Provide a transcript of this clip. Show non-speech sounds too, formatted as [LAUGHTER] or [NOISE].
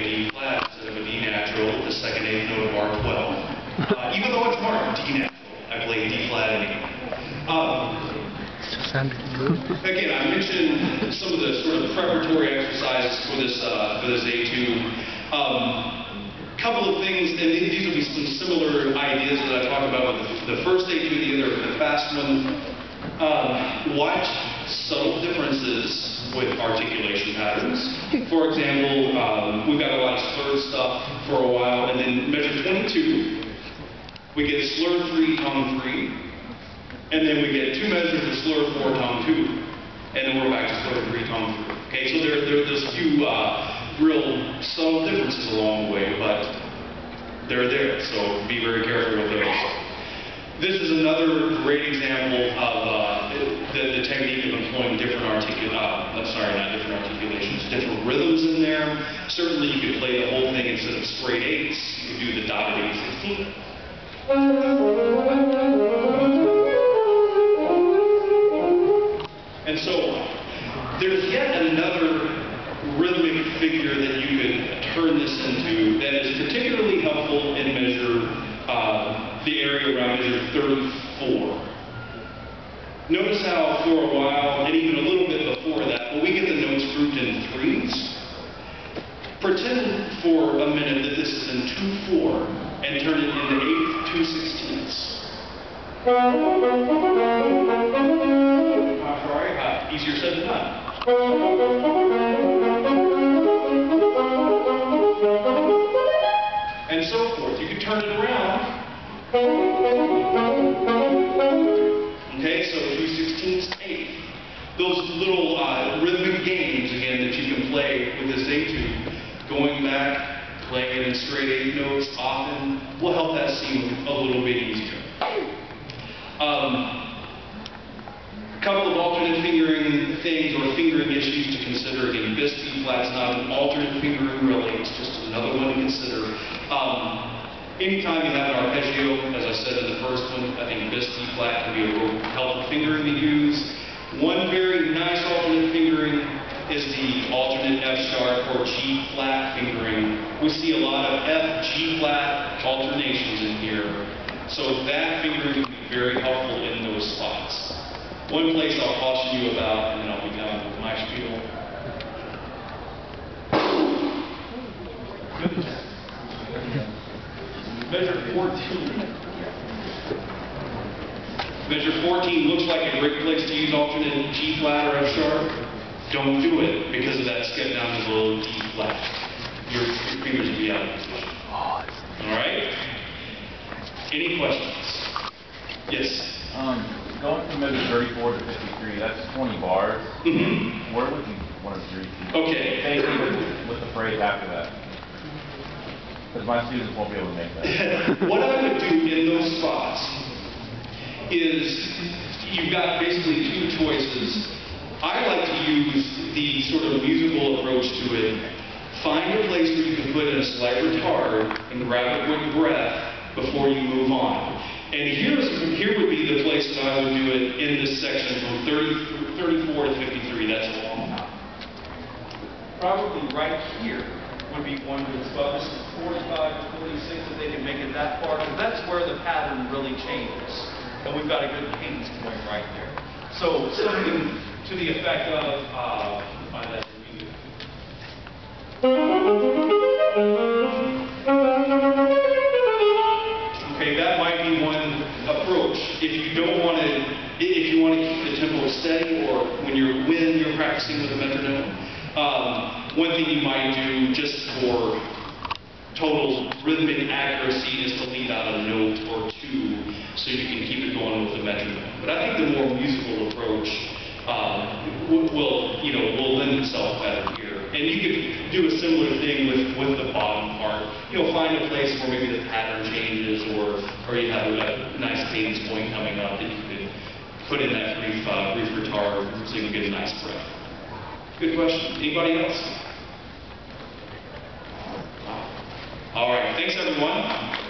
D flat instead of a D natural, the second eighth note of R12. Uh, even though it's marked D natural, I play D flat anyway. Um, Again, I mentioned some of the sort of preparatory exercises for this uh, for this etude. Um, couple of things, and these will be some similar ideas that I talked about with the, the first etude, the other, the fast one. Um, watch subtle differences with articulation patterns. For example, um, we've got a lot of slurred stuff for a while, and then measure 22, we get slur 3, tongue 3. And then we get two measures of slur four, tongue two. And then we're back to slur three, tongue three. Okay, so there, there, there's a few uh, real subtle differences along the way, but they're there, so be very careful with those. This is another great example of uh, the, the technique of employing different articul uh, sorry, not different articulations, different rhythms in there. Certainly you could play the whole thing instead of straight eights, you could do the dotted eight sixteen. and so on. There's yet another rhythmic figure that you could turn this into that is particularly helpful in measure, uh, the area around measure 34. Notice how for a while, and even a little bit before that, when we get the notes grouped in threes, pretend for a minute that this is in 2-4 and turn it into 8 2 sixteenths. Sorry, uh, easier said than done. Those little uh, rhythmic games, again, that you can play with this etude, going back, playing in straight 8 notes often, will help that seem a little bit easier. Um, couple of alternate fingering things or fingering issues to consider. Again, bis B flat's not an alternate fingering really, it's just another one to consider. Um, anytime you have an arpeggio, as I said in the first one, I think bis B flat can be a real helpful fingering to use. One very nice alternate fingering is the alternate F sharp or G flat fingering. We see a lot of F, G flat alternations in here. So that fingering can be very helpful in those spots. One place I'll caution you about, and then I'll be done with my spiel. Measure 14. Measure 14 looks like a to use alternate G flat or F sharp. Don't do it because of that step down to the low D flat. Your, your fingers will be out of position. All right? Any questions? Yes. Um, going from measure 34 to 53, that's 20 bars. Mhm. Where would you want to reach? Okay. Anything with, with the phrase after that? Because my students won't be able to make that. [LAUGHS] what I would do in those spots is you've got basically two choices. I like to use the sort of musical approach to it. Find a place where you can put in a slight retard and grab it with breath before you move on. And here's, here would be the place that I would do it in this section from 30, 34 to 53. That's a long time. Probably right here would be one. This is 45 to 46 if they can make it that far, because that's where the pattern really changes. And we've got a good cadence going right there. So something to the effect of, uh, find that. Okay, that might be one approach. If you don't want to, if you want to keep the tempo steady, or when you're when you're practicing with a metronome, um, one thing you might do just for total rhythmic accuracy is to leave out a note or two, so you can keep it going with metronome. But I think the more musical approach um, will, you know, will lend itself better here. And you could do a similar thing with, with the bottom part. You know, find a place where maybe the pattern changes or, or you have a, nice cadence point coming up that you could put in that brief, uh, brief retard so you can get a nice breath. Good question. Anybody else? All right. Thanks, everyone.